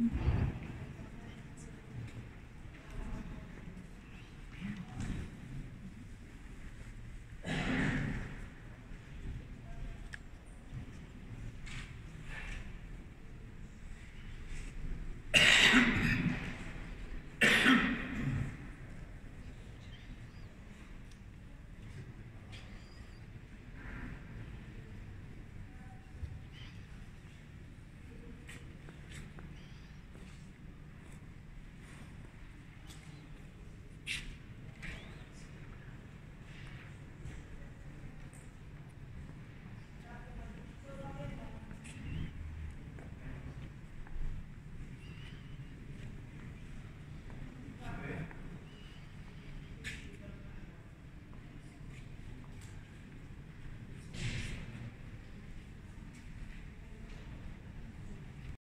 Mm-hmm.